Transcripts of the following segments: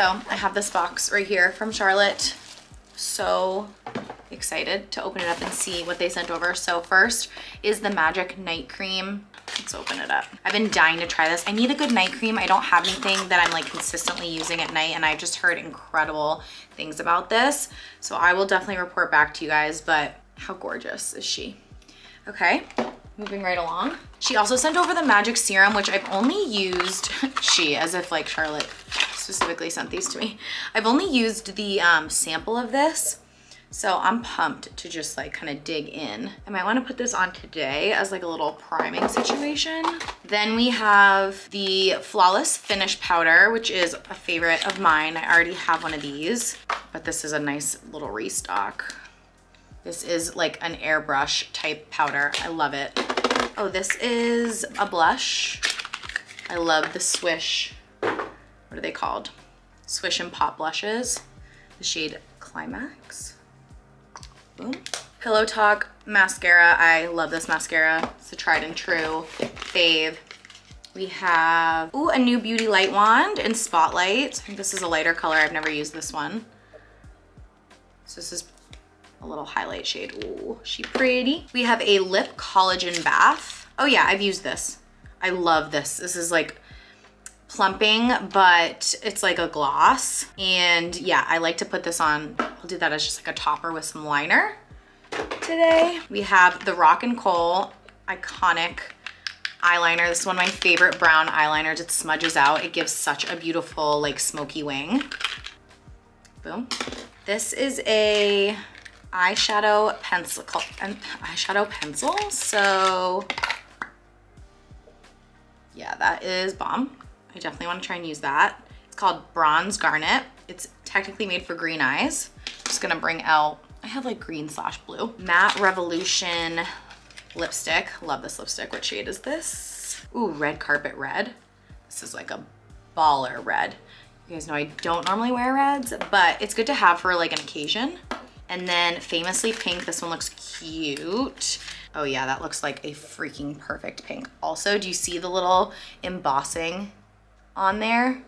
So I have this box right here from Charlotte. So excited to open it up and see what they sent over. So first is the Magic Night Cream. Let's open it up. I've been dying to try this. I need a good night cream. I don't have anything that I'm like consistently using at night and I just heard incredible things about this. So I will definitely report back to you guys, but how gorgeous is she? Okay, moving right along. She also sent over the Magic Serum, which I've only used, she, as if like Charlotte specifically sent these to me. I've only used the um, sample of this so I'm pumped to just like kind of dig in. I might want to put this on today as like a little priming situation. Then we have the Flawless Finish Powder, which is a favorite of mine. I already have one of these, but this is a nice little restock. This is like an airbrush type powder. I love it. Oh, this is a blush. I love the Swish, what are they called? Swish and Pop blushes. The shade Climax. Boom. Pillow Talk mascara. I love this mascara. It's a tried and true fave. We have, ooh, a new Beauty Light Wand in Spotlight. I think this is a lighter color. I've never used this one. So this is a little highlight shade. Ooh, she pretty. We have a lip collagen bath. Oh yeah, I've used this. I love this. This is like plumping, but it's like a gloss. And yeah, I like to put this on. I'll do that as just like a topper with some liner. Today, we have the Rock and Kohl Iconic eyeliner. This is one of my favorite brown eyeliners. It smudges out. It gives such a beautiful like smoky wing. Boom. This is a eyeshadow pencil, eyeshadow pencil. So yeah, that is bomb. I definitely want to try and use that. It's called Bronze Garnet. It's technically made for green eyes. I'm just gonna bring out, I have like green slash blue. Matte Revolution lipstick. Love this lipstick. What shade is this? Ooh, Red Carpet Red. This is like a baller red. You guys know I don't normally wear reds, but it's good to have for like an occasion. And then Famously Pink, this one looks cute. Oh yeah, that looks like a freaking perfect pink. Also, do you see the little embossing on there,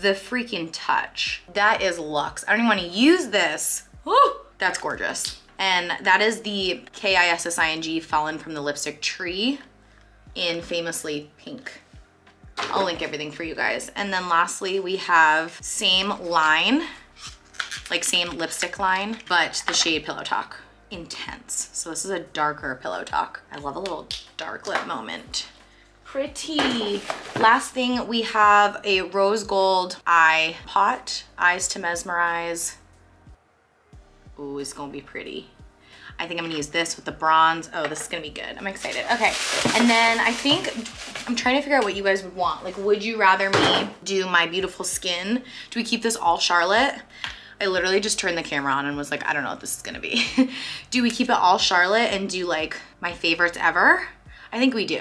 the freaking touch. That is luxe. I don't even want to use this. That's gorgeous. And that is the K-I-S-S-I-N-G Fallen from the Lipstick Tree in Famously Pink. I'll link everything for you guys. And then lastly, we have same line, like same lipstick line, but the shade Pillow Talk. Intense. So this is a darker Pillow Talk. I love a little dark lip moment pretty. Last thing, we have a rose gold eye pot, eyes to mesmerize. Ooh, it's gonna be pretty. I think I'm gonna use this with the bronze. Oh, this is gonna be good. I'm excited. Okay, and then I think, I'm trying to figure out what you guys would want. Like, would you rather me do my beautiful skin? Do we keep this all Charlotte? I literally just turned the camera on and was like, I don't know what this is gonna be. do we keep it all Charlotte and do like my favorites ever? I think we do.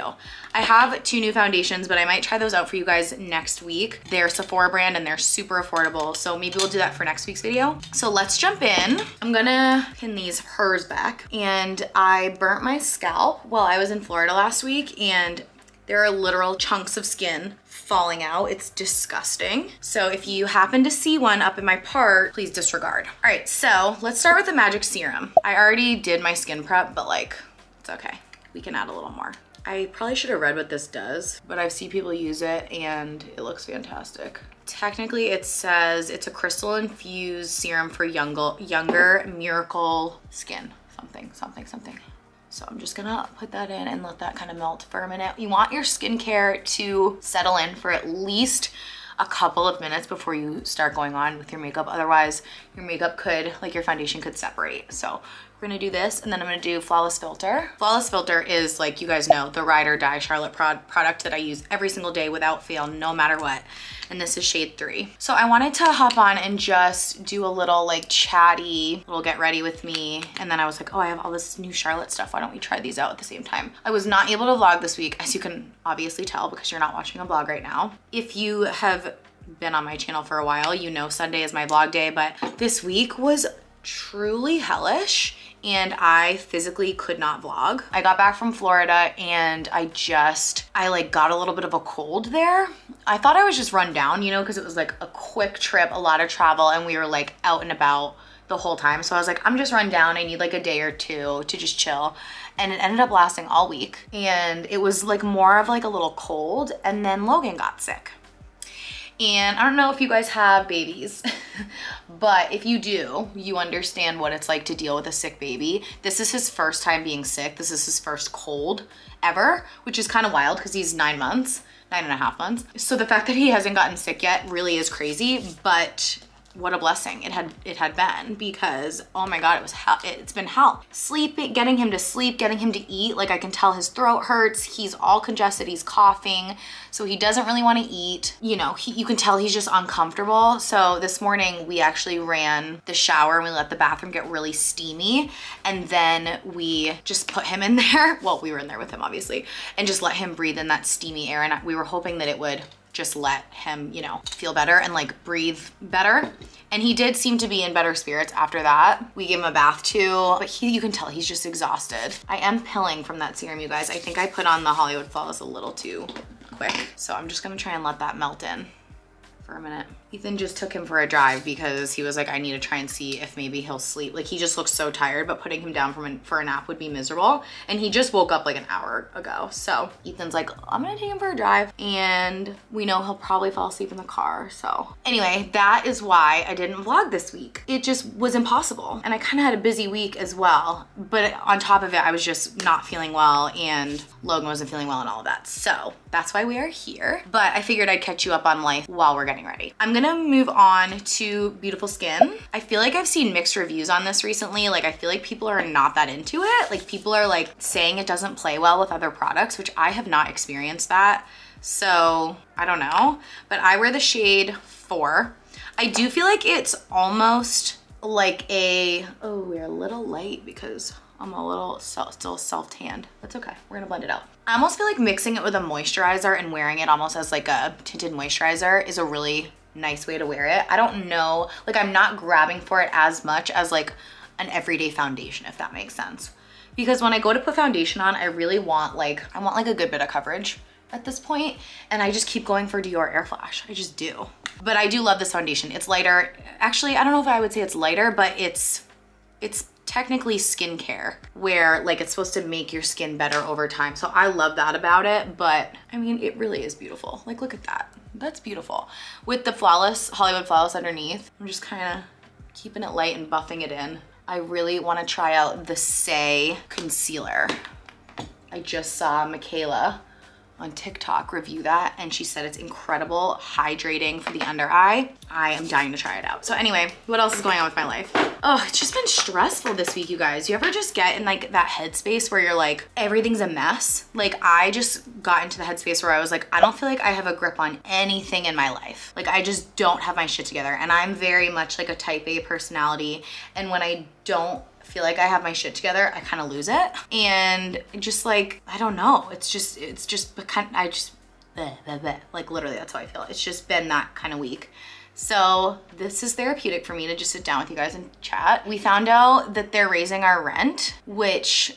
I have two new foundations, but I might try those out for you guys next week. They're Sephora brand and they're super affordable. So maybe we'll do that for next week's video. So let's jump in. I'm gonna pin these hers back. And I burnt my scalp while I was in Florida last week and there are literal chunks of skin falling out. It's disgusting. So if you happen to see one up in my part, please disregard. All right, so let's start with the Magic Serum. I already did my skin prep, but like, it's okay we can add a little more. I probably should have read what this does, but I've seen people use it and it looks fantastic. Technically, it says it's a crystal infused serum for younger, younger miracle skin. Something, something, something. So I'm just gonna put that in and let that kind of melt for a minute. You want your skincare to settle in for at least a couple of minutes before you start going on with your makeup. Otherwise, your makeup could, like your foundation could separate. So we're gonna do this and then I'm gonna do Flawless Filter. Flawless Filter is like you guys know, the ride or die Charlotte prod product that I use every single day without fail, no matter what. And this is shade three. So I wanted to hop on and just do a little like chatty, little get ready with me. And then I was like, oh, I have all this new Charlotte stuff. Why don't we try these out at the same time? I was not able to vlog this week, as you can obviously tell because you're not watching a vlog right now. If you have been on my channel for a while, you know Sunday is my vlog day, but this week was truly hellish and I physically could not vlog. I got back from Florida and I just, I like got a little bit of a cold there. I thought I was just run down, you know, because it was like a quick trip, a lot of travel, and we were like out and about the whole time. So I was like, I'm just run down. I need like a day or two to just chill. And it ended up lasting all week. And it was like more of like a little cold. And then Logan got sick. And I don't know if you guys have babies, but if you do, you understand what it's like to deal with a sick baby. This is his first time being sick. This is his first cold ever, which is kind of wild because he's nine months, nine and a half months. So the fact that he hasn't gotten sick yet really is crazy, but what a blessing it had it had been. Because oh my god it was hell it's been hell. Sleeping getting him to sleep getting him to eat like i can tell his throat hurts he's all congested he's coughing so he doesn't really want to eat. You know he, you can tell he's just uncomfortable. So this morning we actually ran the shower and we let the bathroom get really steamy and then we just put him in there. Well we were in there with him obviously and just let him breathe in that steamy air and we were hoping that it would just let him, you know, feel better and like breathe better. And he did seem to be in better spirits after that. We gave him a bath too, but he, you can tell he's just exhausted. I am pilling from that serum, you guys. I think I put on the Hollywood Flawless a little too quick. So I'm just gonna try and let that melt in for a minute. Ethan just took him for a drive because he was like, I need to try and see if maybe he'll sleep. Like he just looks so tired, but putting him down an, for a nap would be miserable. And he just woke up like an hour ago. So Ethan's like, I'm gonna take him for a drive and we know he'll probably fall asleep in the car. So anyway, that is why I didn't vlog this week. It just was impossible. And I kind of had a busy week as well. But on top of it, I was just not feeling well and Logan wasn't feeling well and all of that. So that's why we are here. But I figured I'd catch you up on life while we're getting ready. I'm gonna move on to Beautiful Skin. I feel like I've seen mixed reviews on this recently. Like I feel like people are not that into it. Like people are like saying it doesn't play well with other products, which I have not experienced that. So I don't know, but I wear the shade four. I do feel like it's almost like a, oh, we're a little light because I'm a little still self-tanned. That's okay, we're gonna blend it out. I almost feel like mixing it with a moisturizer and wearing it almost as like a tinted moisturizer is a really nice way to wear it. I don't know, like I'm not grabbing for it as much as like an everyday foundation, if that makes sense. Because when I go to put foundation on, I really want like, I want like a good bit of coverage at this point and I just keep going for Dior Air Flash. I just do. But I do love this foundation. It's lighter. Actually, I don't know if I would say it's lighter, but it's it's technically skincare where like it's supposed to make your skin better over time. So I love that about it, but I mean, it really is beautiful. Like look at that. That's beautiful. With the Flawless, Hollywood Flawless underneath, I'm just kind of keeping it light and buffing it in. I really want to try out the Say concealer. I just saw Michaela on TikTok review that and she said it's incredible, hydrating for the under eye. I am dying to try it out. So anyway, what else is going on with my life? Oh, it's just been stressful this week, you guys. You ever just get in like that headspace where you're like, everything's a mess? Like I just got into the headspace where I was like, I don't feel like I have a grip on anything in my life. Like I just don't have my shit together. And I'm very much like a type A personality. And when I don't feel like I have my shit together, I kind of lose it. And just like, I don't know. It's just, it's just, I just, bleh, bleh, bleh. like literally that's how I feel. It's just been that kind of week. So this is therapeutic for me to just sit down with you guys and chat. We found out that they're raising our rent, which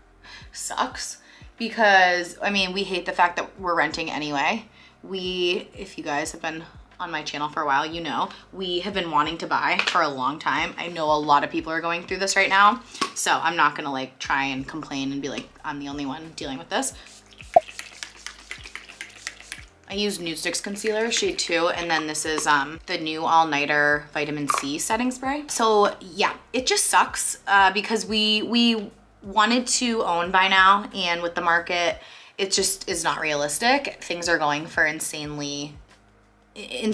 sucks because, I mean, we hate the fact that we're renting anyway. We, if you guys have been on my channel for a while, you know, we have been wanting to buy for a long time. I know a lot of people are going through this right now, so I'm not gonna like try and complain and be like, I'm the only one dealing with this. I use Nudestix Concealer, shade 2, and then this is um, the new All Nighter Vitamin C setting spray. So yeah, it just sucks uh, because we, we wanted to own by now, and with the market, it just is not realistic. Things are going for insanely in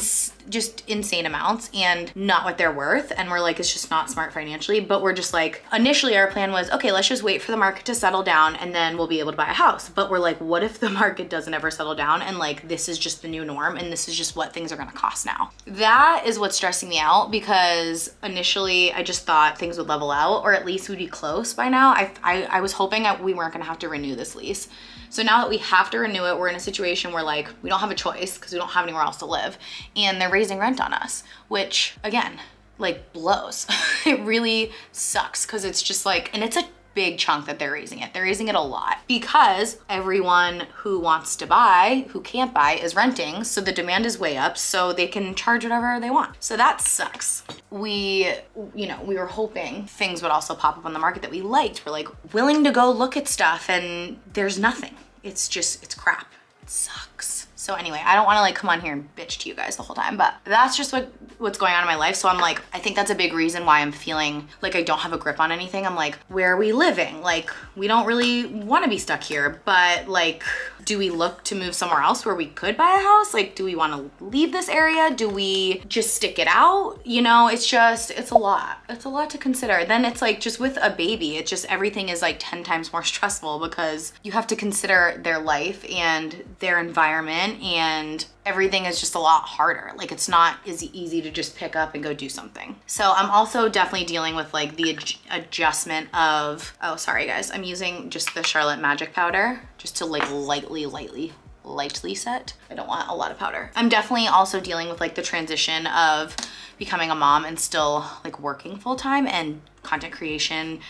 just insane amounts and not what they're worth. And we're like it's just not smart financially. But we're just like initially our plan was okay let's just wait for the market to settle down and then we'll be able to buy a house. But we're like what if the market doesn't ever settle down and like this is just the new norm and this is just what things are to cost now? That is what's stressing me out because initially I just thought things would level out or at least we'd be close by now. I, I, I was hoping that we weren't to have to renew this lease so now that we have to renew it, we're in a situation where like we don't have a choice because we don't have anywhere else to live and they're raising rent on us, which again, like blows. it really sucks because it's just like, and it's a big chunk that they're raising it. They're raising it a lot because everyone who wants to buy, who can't buy, is renting. So the demand is way up so they can charge whatever they want. So that sucks. We, you know, we were hoping things would also pop up on the market that we liked. We're like willing to go look at stuff and there's nothing. It's just, it's crap. It sucks. So anyway, I don't wanna like come on here and bitch to you guys the whole time, but that's just what what's going on in my life. So I'm like, I think that's a big reason why I'm feeling like I don't have a grip on anything. I'm like, where are we living? Like, we don't really wanna be stuck here, but like, do we look to move somewhere else where we could buy a house? Like, do we want to leave this area? Do we just stick it out? You know, it's just, it's a lot. It's a lot to consider. Then it's like just with a baby, it just everything is like 10 times more stressful because you have to consider their life and their environment and everything is just a lot harder. Like it's not as easy to just pick up and go do something. So I'm also definitely dealing with like the ad adjustment of, oh, sorry guys, I'm using just the Charlotte Magic Powder just to like lightly, lightly lightly set. I don't want a lot of powder. I'm definitely also dealing with like the transition of becoming a mom and still like working full time and content creation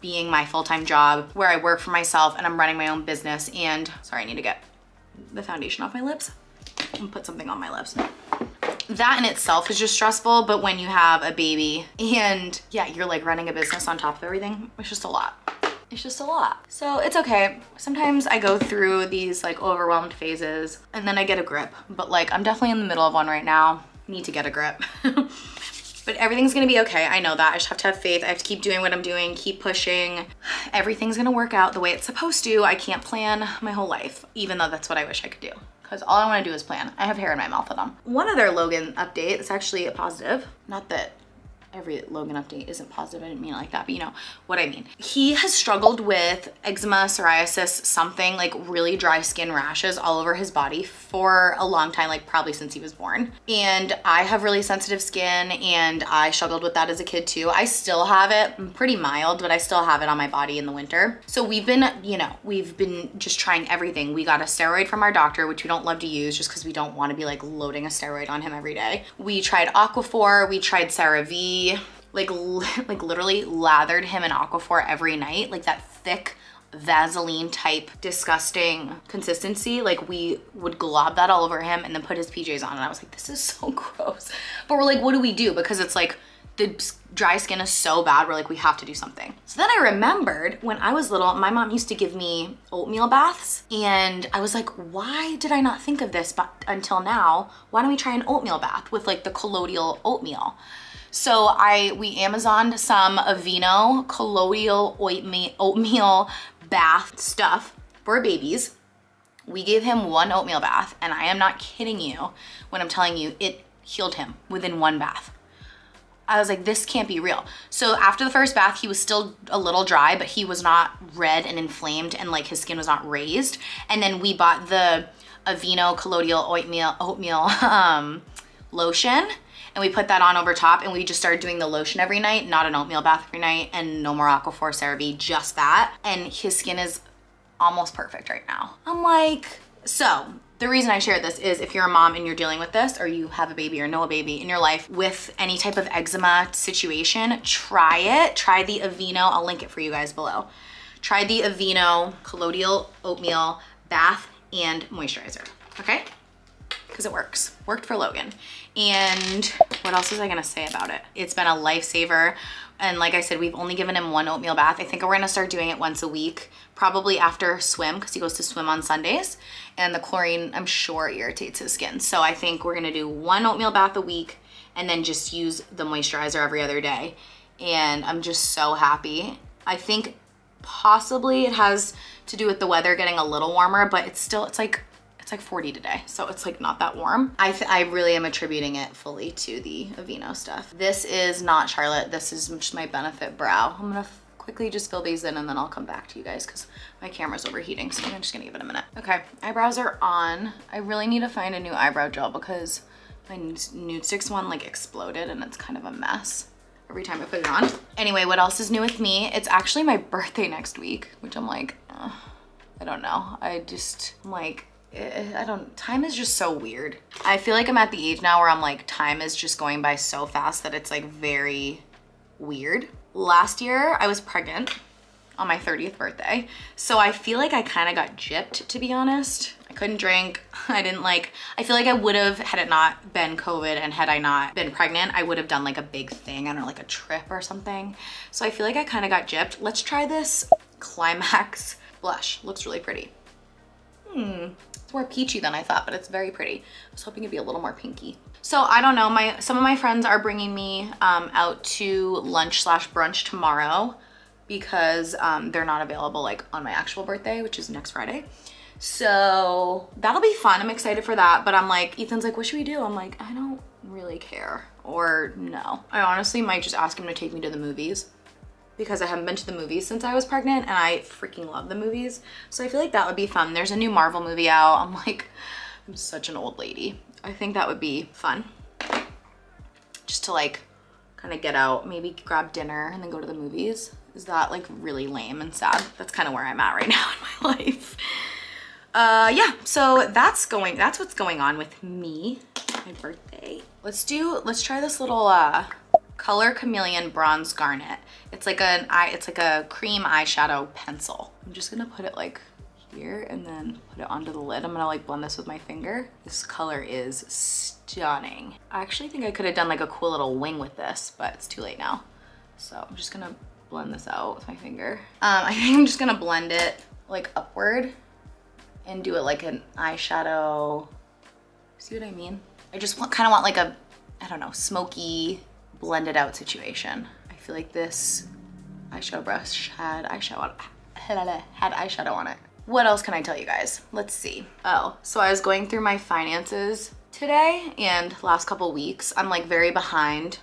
being my full-time job where I work for myself and I'm running my own business and sorry, I need to get the foundation off my lips and put something on my lips. That in itself is just stressful, but when you have a baby and yeah, you're like running a business on top of everything, it's just a lot. It's just a lot. So it's okay. Sometimes I go through these like overwhelmed phases and then I get a grip, but like I'm definitely in the middle of one right now. Need to get a grip. but everything's gonna be okay. I know that. I just have to have faith. I have to keep doing what I'm doing, keep pushing. Everything's gonna work out the way it's supposed to. I can't plan my whole life, even though that's what I wish I could do because all I want to do is plan. I have hair in my mouth with them. One other Logan update that's actually a positive. Not that every Logan update isn't positive. I didn't mean it like that, but you know what I mean. He has struggled with eczema, psoriasis, something like really dry skin rashes all over his body for a long time, like probably since he was born. And I have really sensitive skin and I struggled with that as a kid too. I still have it, I'm pretty mild, but I still have it on my body in the winter. So we've been, you know, we've been just trying everything. We got a steroid from our doctor, which we don't love to use just because we don't want to be like loading a steroid on him every day. We tried Aquaphor, we tried CeraVe, like like literally lathered him in Aquaphor every night, like that thick Vaseline type disgusting consistency. Like we would glob that all over him and then put his PJs on and I was like, this is so gross. But we're like, what do we do? Because it's like the dry skin is so bad, we're like, we have to do something. So then I remembered when I was little, my mom used to give me oatmeal baths and I was like, why did I not think of this but until now? Why don't we try an oatmeal bath with like the colloidal oatmeal? So I we Amazoned some Aveeno colloidal oatmeal bath stuff for babies. We gave him one oatmeal bath and I am not kidding you when I'm telling you it healed him within one bath. I was like, this can't be real. So after the first bath, he was still a little dry, but he was not red and inflamed and like his skin was not raised. And then we bought the Aveeno colloidal oatmeal, oatmeal um, lotion and we put that on over top and we just started doing the lotion every night, not an oatmeal bath every night and no more Aquaphor CeraVe, just that. And his skin is almost perfect right now. I'm like, so the reason I share this is if you're a mom and you're dealing with this or you have a baby or know a baby in your life with any type of eczema situation, try it. Try the Aveeno, I'll link it for you guys below. Try the Aveeno Colloidal Oatmeal Bath and Moisturizer, okay? Because it works, worked for Logan. And what else was I gonna say about it? It's been a lifesaver. And like I said, we've only given him one oatmeal bath. I think we're gonna start doing it once a week, probably after swim, because he goes to swim on Sundays. And the chlorine, I'm sure, irritates his skin. So I think we're gonna do one oatmeal bath a week and then just use the moisturizer every other day. And I'm just so happy. I think possibly it has to do with the weather getting a little warmer, but it's still, it's like it's like 40 today, so it's like not that warm. I, I really am attributing it fully to the Aveeno stuff. This is not Charlotte. This is just my Benefit Brow. I'm gonna quickly just fill these in and then I'll come back to you guys because my camera's overheating, so I'm just gonna give it a minute. Okay, eyebrows are on. I really need to find a new eyebrow gel because my Nude Nudestix one like exploded and it's kind of a mess every time I put it on. Anyway, what else is new with me? It's actually my birthday next week, which I'm like, uh, I don't know. I just, I'm like, Eh, I don't, time is just so weird. I feel like I'm at the age now where I'm like, time is just going by so fast that it's like very weird. Last year I was pregnant on my 30th birthday. So I feel like I kind of got gypped to be honest. I couldn't drink. I didn't like, I feel like I would have, had it not been COVID and had I not been pregnant, I would have done like a big thing, I don't know, like a trip or something. So I feel like I kind of got gypped. Let's try this Climax blush. Looks really pretty. Hmm, it's more peachy than I thought, but it's very pretty. I was hoping it'd be a little more pinky. So I don't know, my some of my friends are bringing me um, out to lunch slash brunch tomorrow because um, they're not available like on my actual birthday, which is next Friday. So that'll be fun. I'm excited for that. But I'm like, Ethan's like, what should we do? I'm like, I don't really care. Or no. I honestly might just ask him to take me to the movies because I haven't been to the movies since I was pregnant and I freaking love the movies. So I feel like that would be fun. There's a new Marvel movie out. I'm like, I'm such an old lady. I think that would be fun. Just to like kind of get out, maybe grab dinner and then go to the movies. Is that like really lame and sad? That's kind of where I'm at right now in my life. Uh, yeah, so that's going, that's what's going on with me, my birthday. Let's do, let's try this little, uh, Color Chameleon Bronze Garnet. It's like an eye, it's like a cream eyeshadow pencil. I'm just gonna put it like here and then put it onto the lid. I'm gonna like blend this with my finger. This color is stunning. I actually think I could have done like a cool little wing with this, but it's too late now. So I'm just gonna blend this out with my finger. Um, I think I'm just gonna blend it like upward and do it like an eyeshadow. See what I mean? I just want, kind of want like a, I don't know, smoky, blended out situation. I feel like this eyeshadow brush had eyeshadow had eyeshadow on it. What else can I tell you guys? Let's see. Oh, so I was going through my finances today and last couple weeks. I'm like very behind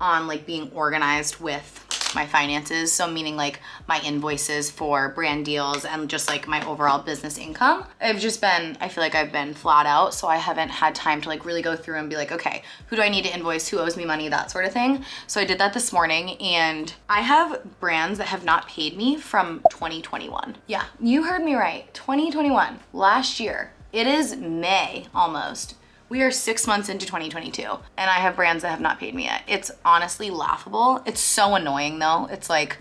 on like being organized with my finances. So meaning like my invoices for brand deals and just like my overall business income. I've just been, I feel like I've been flat out. So I haven't had time to like really go through and be like, okay, who do I need to invoice? Who owes me money? That sort of thing. So I did that this morning and I have brands that have not paid me from 2021. Yeah, you heard me right. 2021, last year. It is May almost. We are six months into 2022 and I have brands that have not paid me yet. It's honestly laughable. It's so annoying though. It's like,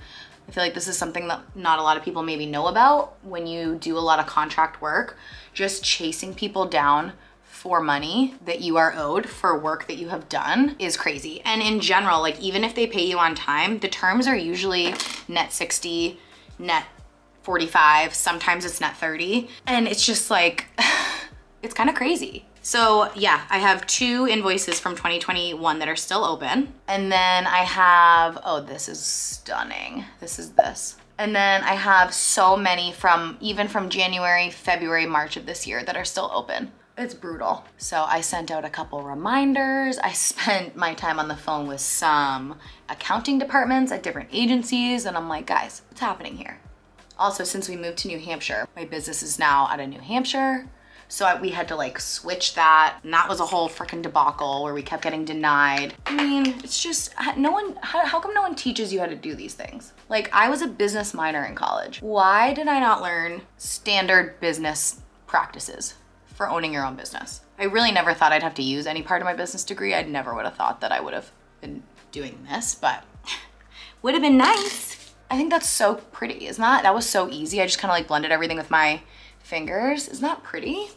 I feel like this is something that not a lot of people maybe know about when you do a lot of contract work. Just chasing people down for money that you are owed for work that you have done is crazy. And in general, like even if they pay you on time, the terms are usually net 60, net 45, sometimes it's net 30. And it's just like, it's kind of crazy. So yeah, I have two invoices from 2021 that are still open. And then I have, oh, this is stunning. This is this. And then I have so many from, even from January, February, March of this year that are still open. It's brutal. So I sent out a couple reminders. I spent my time on the phone with some accounting departments at different agencies. And I'm like, guys, what's happening here? Also, since we moved to New Hampshire, my business is now out of New Hampshire. So I, we had to like switch that. And that was a whole freaking debacle where we kept getting denied. I mean, it's just, no one, how, how come no one teaches you how to do these things? Like I was a business minor in college. Why did I not learn standard business practices for owning your own business? I really never thought I'd have to use any part of my business degree. I never would have thought that I would have been doing this, but would have been nice. I think that's so pretty, isn't that? That was so easy. I just kind of like blended everything with my fingers. Isn't that pretty?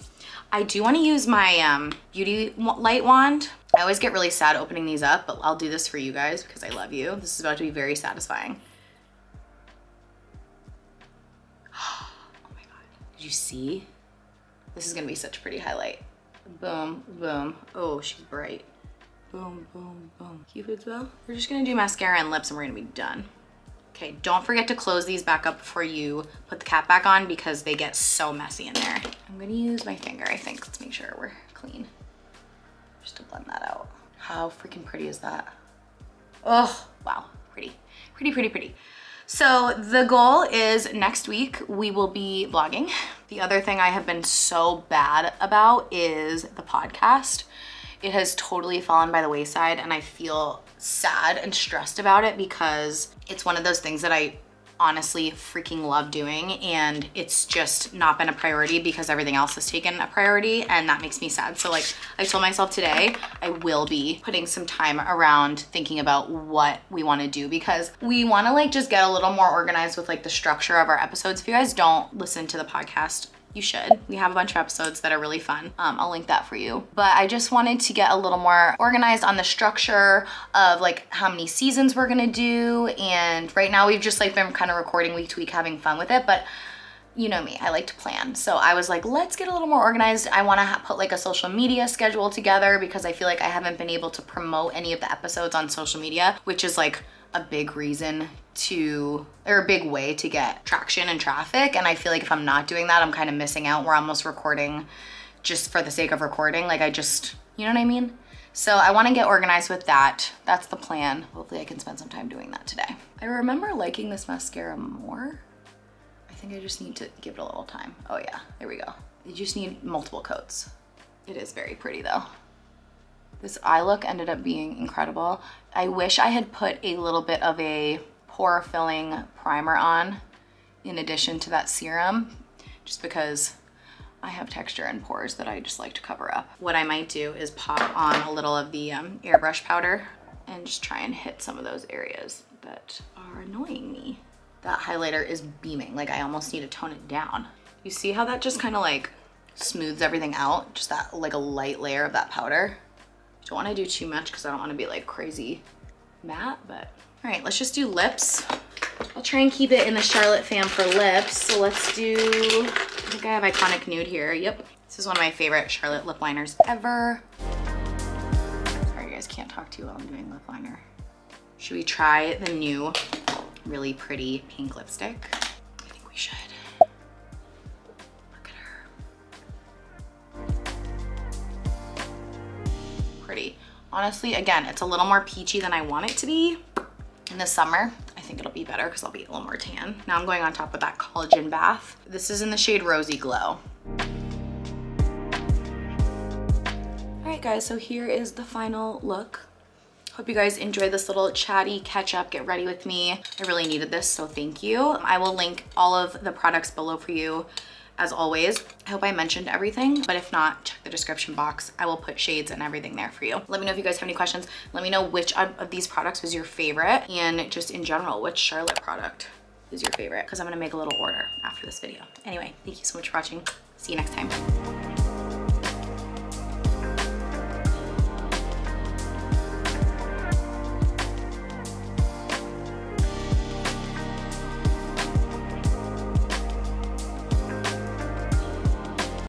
I do want to use my um, beauty light wand. I always get really sad opening these up, but I'll do this for you guys because I love you. This is about to be very satisfying. Oh my God, did you see? This is gonna be such a pretty highlight. Boom, boom. Oh, she's bright. Boom, boom, boom. Cupid's bow. We're just gonna do mascara and lips and we're gonna be done. Okay, don't forget to close these back up before you put the cap back on because they get so messy in there. I'm gonna use my finger, I think. Let's make sure we're clean. Just to blend that out. How freaking pretty is that? Oh, wow, pretty. Pretty, pretty, pretty. So the goal is next week we will be vlogging. The other thing I have been so bad about is the podcast. It has totally fallen by the wayside and I feel sad and stressed about it because it's one of those things that I honestly freaking love doing and it's just not been a priority because everything else has taken a priority and that makes me sad. So like I told myself today, I will be putting some time around thinking about what we want to do because we want to like just get a little more organized with like the structure of our episodes. If you guys don't listen to the podcast, you should. We have a bunch of episodes that are really fun. Um, I'll link that for you. But I just wanted to get a little more organized on the structure of like how many seasons we're gonna do. And right now we've just like been kind of recording week to week, having fun with it. But you know me, I like to plan. So I was like, let's get a little more organized. I wanna put like a social media schedule together because I feel like I haven't been able to promote any of the episodes on social media, which is like a big reason to or a big way to get traction and traffic and i feel like if i'm not doing that i'm kind of missing out. We're almost recording just for the sake of recording like i just you know what i mean? So i want to get organized with that. That's the plan. Hopefully i can spend some time doing that today. I remember liking this mascara more. I think i just need to give it a little time. Oh yeah. There we go. You just need multiple coats. It is very pretty though this eye look ended up being incredible. I wish I had put a little bit of a pore filling primer on in addition to that serum, just because I have texture and pores that I just like to cover up. What I might do is pop on a little of the um, airbrush powder and just try and hit some of those areas that are annoying me. That highlighter is beaming, like I almost need to tone it down. You see how that just kind of like smooths everything out? Just that like a light layer of that powder. Don't want to do too much because I don't want to be like crazy matte, but all right, let's just do lips. I'll try and keep it in the Charlotte fam for lips. So let's do, I think I have Iconic Nude here. Yep. This is one of my favorite Charlotte lip liners ever. Sorry, you guys can't talk to you while I'm doing lip liner. Should we try the new really pretty pink lipstick? I think we should. Honestly, again, it's a little more peachy than I want it to be. In the summer, I think it'll be better because I'll be a little more tan. Now I'm going on top of that collagen bath. This is in the shade Rosy Glow. All right guys, so here is the final look. Hope you guys enjoyed this little chatty catch up, get ready with me. I really needed this, so thank you. I will link all of the products below for you as always. I hope I mentioned everything, but if not, check the description box. I will put shades and everything there for you. Let me know if you guys have any questions. Let me know which of these products was your favorite and just in general, which Charlotte product is your favorite because I'm gonna make a little order after this video. Anyway, thank you so much for watching. See you next time.